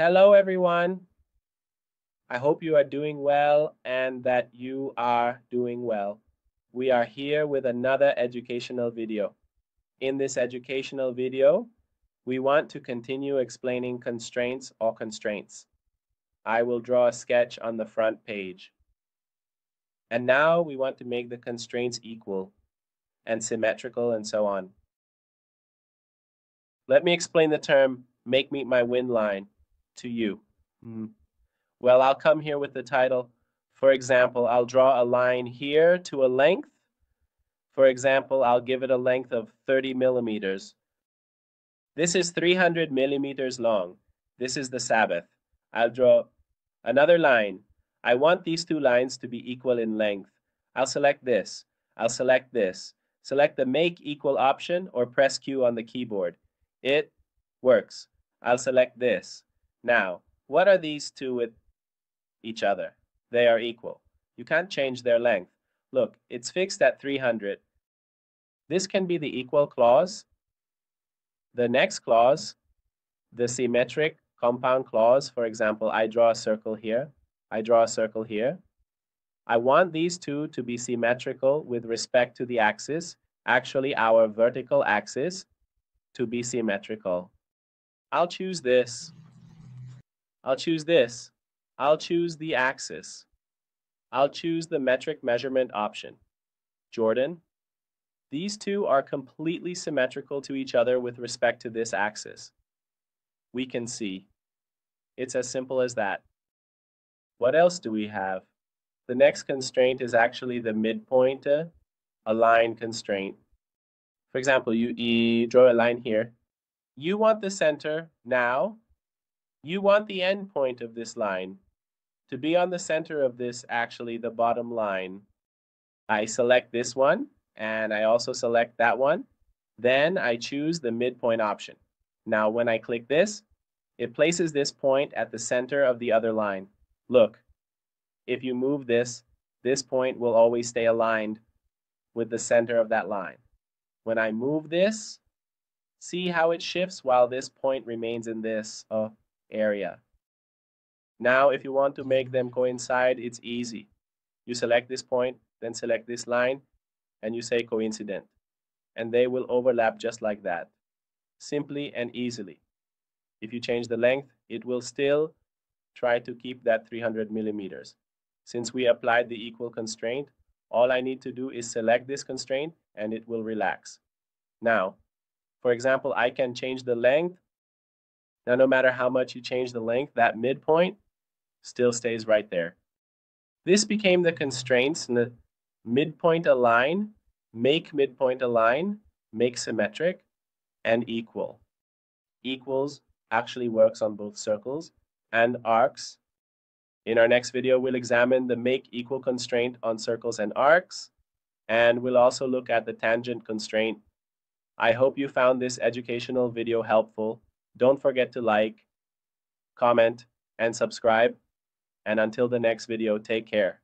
Hello, everyone. I hope you are doing well and that you are doing well. We are here with another educational video. In this educational video, we want to continue explaining constraints or constraints. I will draw a sketch on the front page. And now we want to make the constraints equal and symmetrical and so on. Let me explain the term make midpoint align to you. Mm. Well, I'll come here with the title. For example, I'll draw a line here to a length. For example, I'll give it a length of 30 millimeters. This is 300 millimeters long. This is the Sabbath. I'll draw another line. I want these two lines to be equal in length. I'll select this. I'll select this. Select the Make Equal option or press Q on the keyboard. It works. I'll select this. Now, what are these two with each other? They are equal. You can't change their length. Look, it's fixed at 300. This can be the equal clause. The next clause, the symmetric compound clause, for example, I draw a circle here. I draw a circle here. I want these two to be symmetrical with respect to the axis, actually our vertical axis, to be symmetrical. I'll choose this. I'll choose this. I'll choose the axis. I'll choose the metric measurement option. Jordan, these two are completely symmetrical to each other with respect to this axis. We can see. It's as simple as that. What else do we have? The next constraint is actually the midpoint uh, align constraint. For example, you, you draw a line here. You want the center now you want the end point of this line to be on the center of this, actually the bottom line. I select this one, and I also select that one. Then I choose the midpoint option. Now when I click this, it places this point at the center of the other line. Look, if you move this, this point will always stay aligned with the center of that line. When I move this, see how it shifts while this point remains in this. Oh, area. Now, if you want to make them coincide, it's easy. You select this point, then select this line, and you say coincident. And they will overlap just like that, simply and easily. If you change the length, it will still try to keep that 300 millimeters. Since we applied the equal constraint, all I need to do is select this constraint and it will relax. Now, for example, I can change the length now, no matter how much you change the length, that midpoint still stays right there. This became the constraints in the midpoint align, make midpoint align, make symmetric, and equal. Equals actually works on both circles and arcs. In our next video, we'll examine the make equal constraint on circles and arcs, and we'll also look at the tangent constraint. I hope you found this educational video helpful. Don't forget to like, comment, and subscribe. And until the next video, take care.